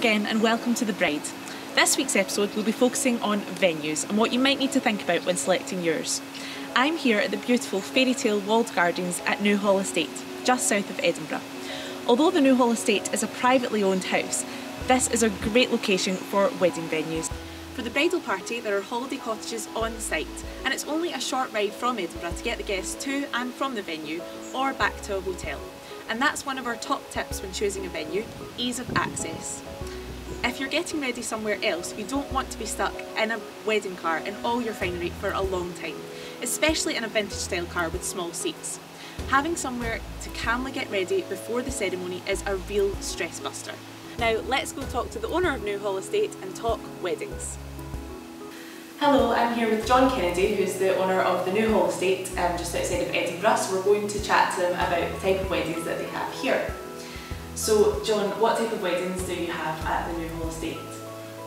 again and welcome to The Bride. This week's episode will be focusing on venues and what you might need to think about when selecting yours. I'm here at the beautiful fairy tale walled gardens at Newhall Estate, just south of Edinburgh. Although the Newhall Estate is a privately owned house, this is a great location for wedding venues. For the bridal party, there are holiday cottages on site, and it's only a short ride from Edinburgh to get the guests to and from the venue or back to a hotel and that's one of our top tips when choosing a venue, ease of access. If you're getting ready somewhere else, you don't want to be stuck in a wedding car in all your finery for a long time, especially in a vintage style car with small seats. Having somewhere to calmly get ready before the ceremony is a real stress buster. Now let's go talk to the owner of Newhall Estate and talk weddings. Hello, I'm here with John Kennedy, who's the owner of the Newhall Estate um, just outside of Edinburgh. So we're going to chat to him about the type of weddings that they have here. So, John, what type of weddings do you have at the Newhall Estate?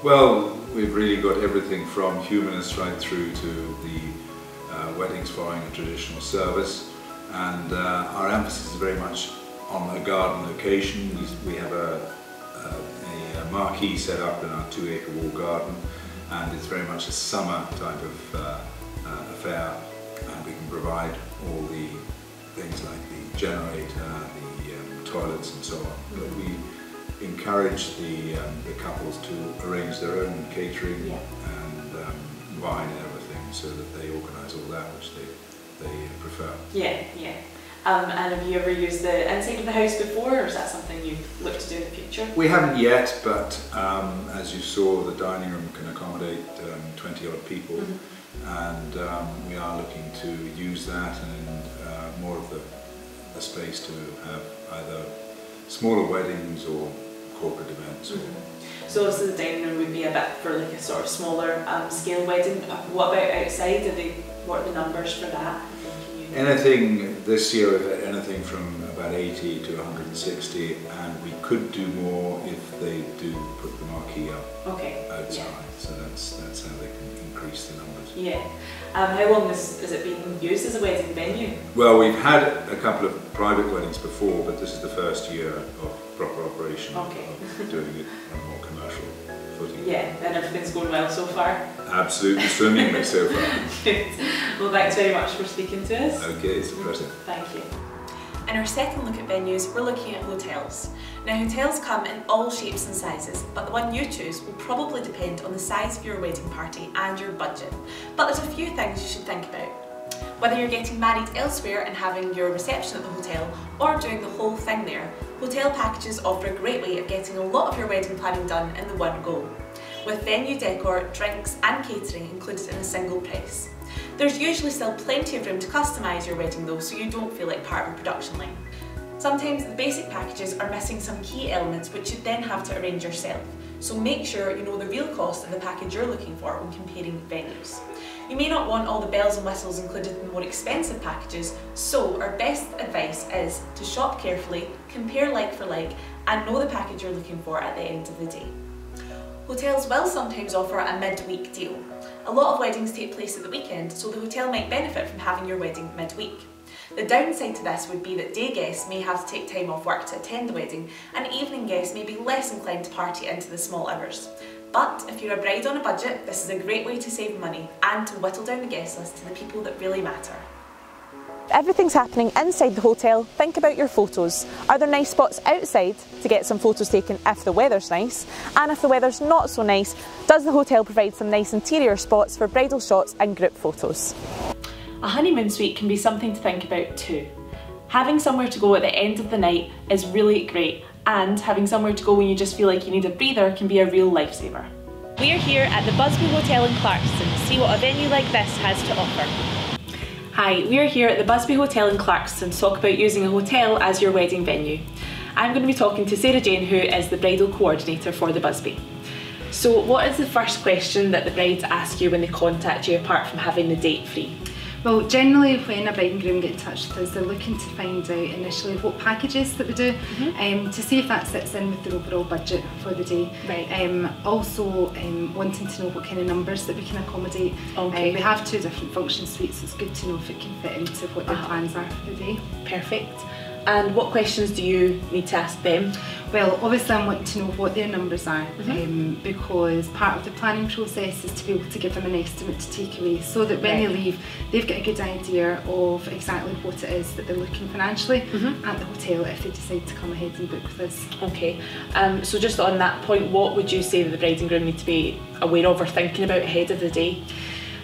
Well, we've really got everything from humanist right through to the uh, weddings following a traditional service. And uh, our emphasis is very much on a garden location. We have a, a, a marquee set up in our two acre wall garden and it's very much a summer type of uh, uh, affair and we can provide all the things like the generator, the um, toilets and so on. But we encourage the, um, the couples to arrange their own catering yeah. and um, wine and everything so that they organise all that which they, they prefer. Yeah, yeah. Um, and have you ever used the inside of the house before, or is that something you look to do in the future? We haven't yet, but um, as you saw, the dining room can accommodate um, 20 odd people, mm -hmm. and um, we are looking to use that and uh, more of the, the, space to have either smaller weddings or corporate events. Mm -hmm. So obviously the dining room would be a bit for like a sort of smaller um, scale wedding. What about outside? Are they, what are the numbers for that? Anything this year, anything from about 80 to 160, and we could do more if they do put the marquee up okay. outside. Yeah. So that's that's how they can increase the numbers. Yeah. Um, how long has, has it been used as a wedding venue? Well, we've had a couple of private weddings before, but this is the first year of proper operation okay. of doing it on a more commercial footing. Yeah, and everything's going well so far? Absolutely swimmingly so far. Well, thanks very much for speaking to us. Okay, it's a pleasure. Thank you. In our second look at venues, we're looking at hotels. Now hotels come in all shapes and sizes, but the one you choose will probably depend on the size of your wedding party and your budget. But there's a few things you should think about. Whether you're getting married elsewhere and having your reception at the hotel, or doing the whole thing there, hotel packages offer a great way of getting a lot of your wedding planning done in the one go with venue decor, drinks and catering included in a single price. There's usually still plenty of room to customise your wedding though so you don't feel like part of a production line. Sometimes the basic packages are missing some key elements which you then have to arrange yourself, so make sure you know the real cost of the package you're looking for when comparing venues. You may not want all the bells and whistles included in the more expensive packages, so our best advice is to shop carefully, compare like for like, and know the package you're looking for at the end of the day. Hotels will sometimes offer a mid-week deal. A lot of weddings take place at the weekend, so the hotel might benefit from having your wedding mid-week. The downside to this would be that day guests may have to take time off work to attend the wedding, and evening guests may be less inclined to party into the small hours. But if you're a bride on a budget, this is a great way to save money and to whittle down the guest list to the people that really matter everything's happening inside the hotel, think about your photos. Are there nice spots outside to get some photos taken if the weather's nice? And if the weather's not so nice, does the hotel provide some nice interior spots for bridal shots and group photos? A honeymoon suite can be something to think about too. Having somewhere to go at the end of the night is really great and having somewhere to go when you just feel like you need a breather can be a real lifesaver. We are here at the Busby Hotel in Clarkston to see what a venue like this has to offer. Hi, we are here at the Busby Hotel in Clarkston to talk about using a hotel as your wedding venue. I'm going to be talking to Sarah Jane who is the bridal coordinator for the Busby. So what is the first question that the brides ask you when they contact you apart from having the date free? Well, generally when a bride and groom get in touch with us, they're looking to find out initially what packages that we do, mm -hmm. um, to see if that sits in with their overall budget for the day. Right. Um, also um, wanting to know what kind of numbers that we can accommodate. Okay. Um, we have two different function suites, so it's good to know if it can fit into what their uh -huh. plans are for the day. Perfect. And what questions do you need to ask them? Well, obviously, I want to know what their numbers are Mm-hmm. um, because part of the planning process is to be able to give them an estimate to take away so that when they leave, they've got a good idea of exactly what it is that they're looking financially Mm-hmm. at the hotel if they decide to come ahead and book with us. Okay, um, so just on that point, what would you say that the bride and groom need to be aware of or thinking about ahead of the day?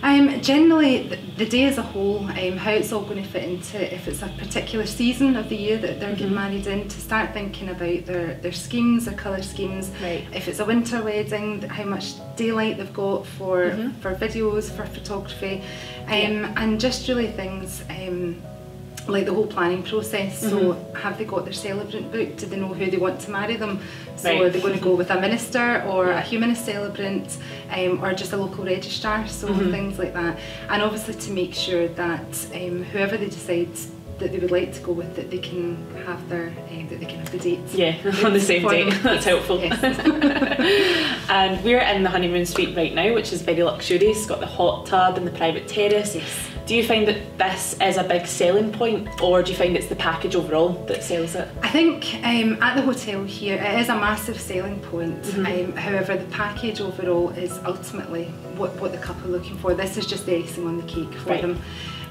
Um, generally, th- the day as a whole, um, how it's all going to fit into if it's a particular season of the year that they're Mm-hmm. getting married in, to start thinking about their, their schemes, their colour schemes. Right. If it's a winter wedding, how much daylight they've got for Mm-hmm. for videos, for photography, um, and just really things. Like the whole planning process. So, Mm-hmm. have they got their celebrant booked? Do they know who they want to marry them? So, Right. are they going to go with a minister or a humanist celebrant um, or just a local registrar? So, Mm-hmm. things like that. And obviously, to make sure that um, whoever they decide that they would like to go with, that they can have their um, that they can have the dates. Yeah, on the same day. That's helpful. Yes. and we're in the honeymoon suite right now, which is very luxurious. It's got the hot tub and the private terrace. Yes. Do you find that this is a big selling point, or do you find it's the package overall that sells it? I think um, at the hotel here it is a massive selling point. Mm-hmm. Um, however, the package overall is ultimately what, what the couple are looking for. This is just the icing on the cake for Right. them.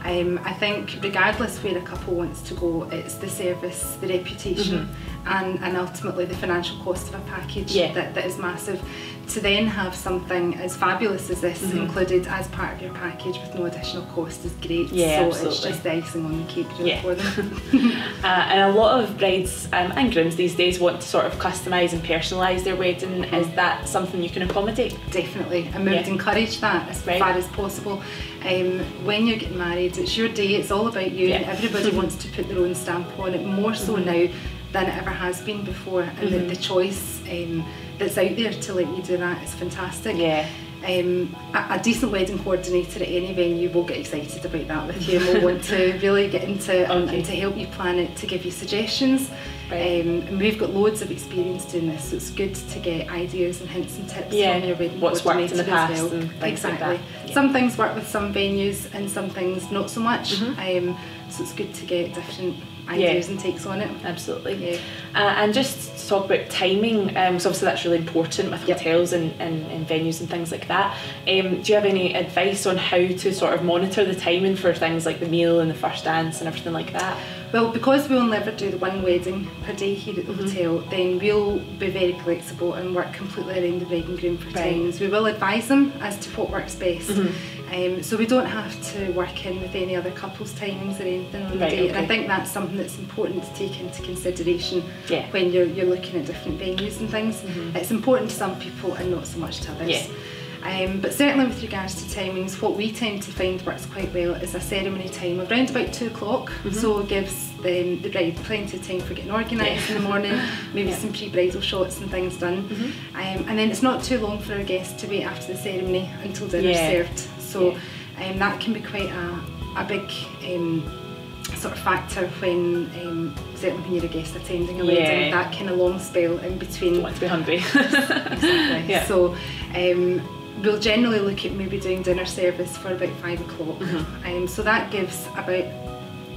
Um, I think regardless where a couple wants to go, it's the service, the reputation, and, and ultimately the financial cost of a package. Yeah. that, that is massive. To then have something as fabulous as this Mm-hmm. included as part of your package with no additional cost is great. Yeah, so it's just the icing on the cake really Yeah. for them. Uh, and a lot of brides um, and grooms these days want to sort of customise and personalise their wedding. Is that something you can accommodate? definitely and we would Yeah. encourage that as Right. far as possible um, when you're getting married it's your day it's all about you and everybody wants to put their own stamp on it more so now than it ever has been before and the, the choice um, that's out there to let you do that is fantastic Yeah. um, a, a decent wedding coordinator at any venue will get excited about that with you and will want to really get into it and, Okay. and to help you plan it, to give you suggestions. Right. Um, and we've got loads of experience doing this, so it's good to get ideas and hints and tips Yeah, from your wedding what's worked in the coordinator as past well. like exactly. that. Yeah. Some things work with some venues and some things not so much. Mm-hmm. Um, so it's good to get different ideas and takes on it. Absolutely. Yeah. Uh, and just to talk about timing, um, so obviously that's really important with Yep. hotels and, and, and venues and things like that. Um, do you have any advice on how to sort of monitor the timing for things like the meal and the first dance and everything like that? Well, because we only ever do the one wedding per day here at the Mm-hmm. hotel, then we'll be very flexible and work completely around the bride and groom for Right. times. We will advise them as to what works best. Mm-hmm. Um, so we don't have to work in with any other couple's timings or anything on Right, the day. And I think that's something that's important to take into consideration Yeah. Mm-hmm. when you're, you're looking at different venues and things. It's important to some people and not so much to others. Yeah. Um, but certainly with regards to timings, what we tend to find works quite well is a ceremony time of around about two o'clock. Mm-hmm. So it gives the, the bride plenty of time for getting organised in the morning, maybe Yeah. Mm-hmm. some pre-bridal shots and things done. Um, and then it's not too long for our guests to wait after the ceremony until dinner's Yeah. served. So um, that can be quite a, a big um, sort of factor when um, certainly when you're a guest attending a Yeah. wedding, that kind of long spell in between Don't want to be hungry. exactly. Yeah. So um, we'll generally look at maybe doing dinner service for about five o'clock. Mm-hmm. Um, so that gives about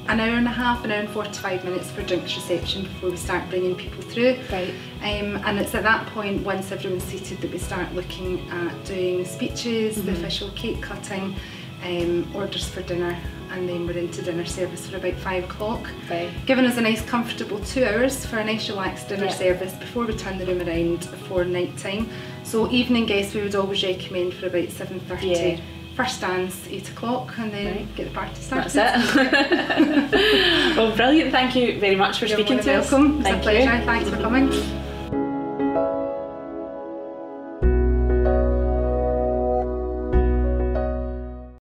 an hour and a half, an hour and 45 minutes for drinks reception before we start bringing people through. Right. Um, and it's at that point, once everyone's seated, that we start looking at doing speeches, the Mm-hmm. official cake cutting, um, orders for dinner, and then we're into dinner service for about five o'clock Right. giving us a nice comfortable two hours for a nice relaxed dinner Yeah. service before we turn the room around for night time. So evening guests we would always recommend for about 7.30. Yeah. First dance 8 o'clock and then Right. get the party started. That's it. well, brilliant. Thank you very much for You're speaking to than us. welcome. It's Thank a pleasure. you. Thanks for coming.